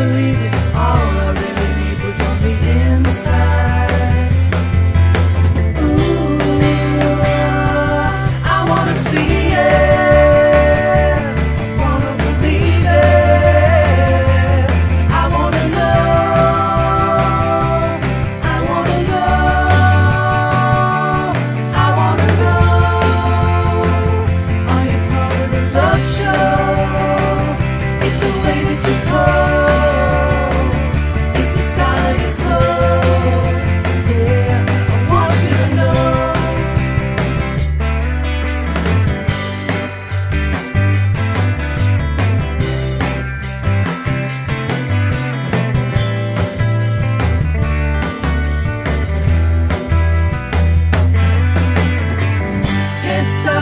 believe it all around.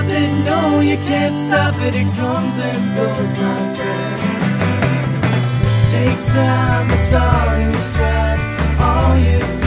It, no, you can't stop it. It comes and goes, my friend. Takes time, it's all in your stride. All you